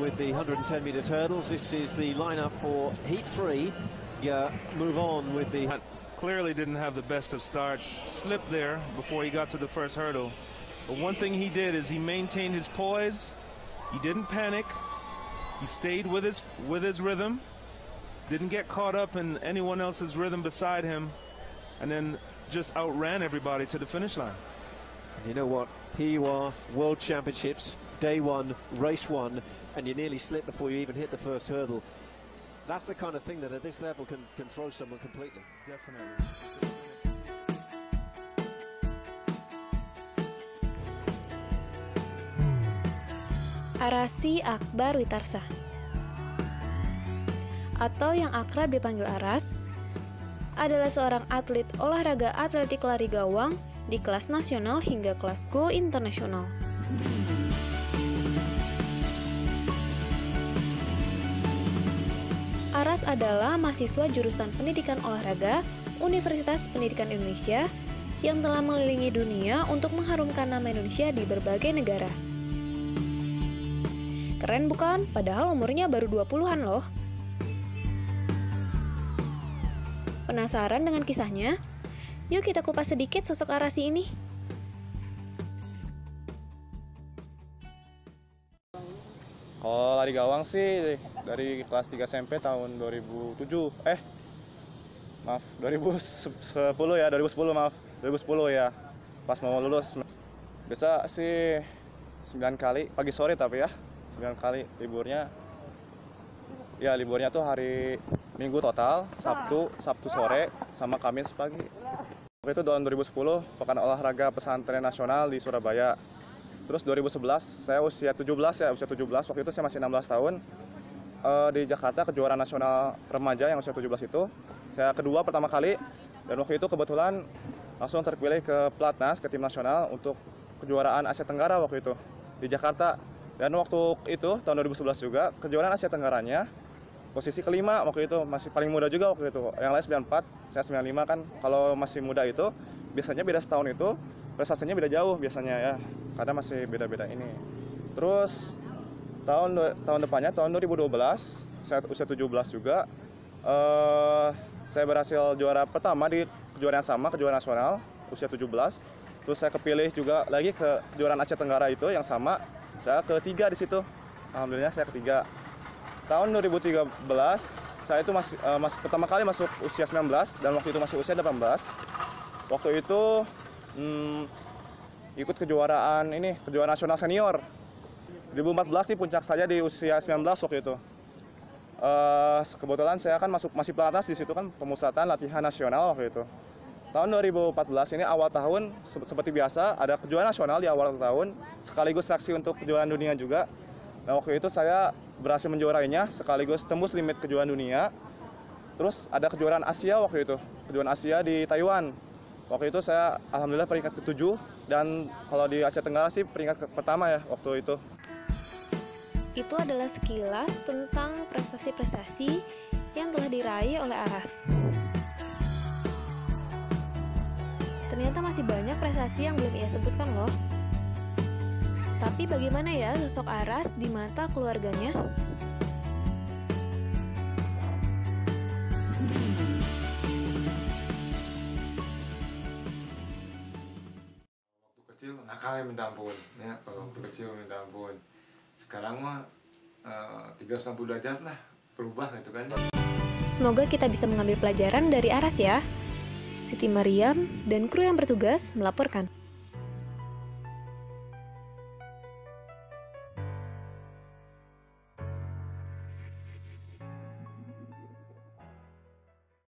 with the 110 metres hurdles. This is the lineup for Heat 3. Yeah, move on with the... Clearly didn't have the best of starts. Slipped there before he got to the first hurdle. But one thing he did is he maintained his poise. He didn't panic. He stayed with his with his rhythm. Didn't get caught up in anyone else's rhythm beside him. And then just outran everybody to the finish line. You know what? Here you are, World Championships, day one, race one, and you nearly slip before you even hit the first hurdle. That's the kind of thing that at this level can, can throw someone completely. Definitely. Arasi Akbar Witarsa atau yang akrab dipanggil Aras adalah seorang atlet olahraga atletik lari gawang di kelas nasional hingga kelas go internasional. Aras adalah mahasiswa jurusan Pendidikan Olahraga Universitas Pendidikan Indonesia yang telah mengelilingi dunia untuk mengharumkan nama Indonesia di berbagai negara. Keren bukan? Padahal umurnya baru 20-an loh. Penasaran dengan kisahnya? Yuk kita kupas sedikit sosok Arasi ini. Kalau lari gawang sih dari kelas 3 SMP tahun 2007. Eh, maaf, 2010 ya, 2010 maaf, 2010 ya. Pas mau lulus. Biasa sih 9 kali, pagi sore tapi ya. 9 kali liburnya. Ya, liburnya tuh hari Minggu total, Sabtu, Sabtu sore, sama Kamis pagi. Waktu itu tahun 2010, Pekan Olahraga Pesantren Nasional di Surabaya. Terus 2011 saya usia 17 ya, usia 17. Waktu itu saya masih 16 tahun. Uh, di Jakarta kejuaraan nasional remaja yang usia 17 itu. Saya kedua pertama kali dan waktu itu kebetulan langsung terpilih ke Platnas ke tim nasional untuk kejuaraan Asia Tenggara waktu itu di Jakarta. Dan waktu itu tahun 2011 juga kejuaraan Asia Tenggaranya posisi kelima waktu itu masih paling muda juga waktu itu. Yang lain 94, saya 95 kan. Kalau masih muda itu biasanya beda setahun itu prestasinya beda jauh biasanya ya karena masih beda-beda ini. Terus tahun tahun depannya tahun 2012 saya usia 17 juga uh, saya berhasil juara pertama di kejuaraan yang sama kejuaraan nasional usia 17 terus saya kepilih juga lagi ke kejuaraan Aceh Tenggara itu yang sama saya ketiga di situ alhamdulillah saya ketiga tahun 2013 saya itu masih uh, mas, pertama kali masuk usia 19 dan waktu itu masih usia 18 waktu itu hmm, ikut kejuaraan ini kejuaraan nasional senior. 2014 nih puncak saya di usia 19 waktu itu. Uh, kebetulan saya kan masuk masih pelatnas di situ kan pemusatan latihan nasional waktu itu. Tahun 2014 ini awal tahun seperti biasa ada kejuaraan nasional di awal tahun sekaligus seleksi untuk kejuaraan dunia juga. Nah waktu itu saya berhasil menjuarainya sekaligus tembus limit kejuaraan dunia terus ada kejuaraan Asia waktu itu kejuaraan Asia di Taiwan waktu itu saya alhamdulillah peringkat ketujuh dan kalau di Asia Tenggara sih peringkat pertama ya waktu itu itu adalah sekilas tentang prestasi-prestasi yang telah diraih oleh Aras. Ternyata masih banyak prestasi yang belum ia sebutkan loh. Tapi bagaimana ya sosok Aras di mata keluarganya? Waktu kecil nakal minta ampun, ya kalau waktu kecil minta ampun sekarang mah uh, 360 derajat lah berubah gitu kan Semoga kita bisa mengambil pelajaran dari Aras ya. Siti Mariam dan kru yang bertugas melaporkan.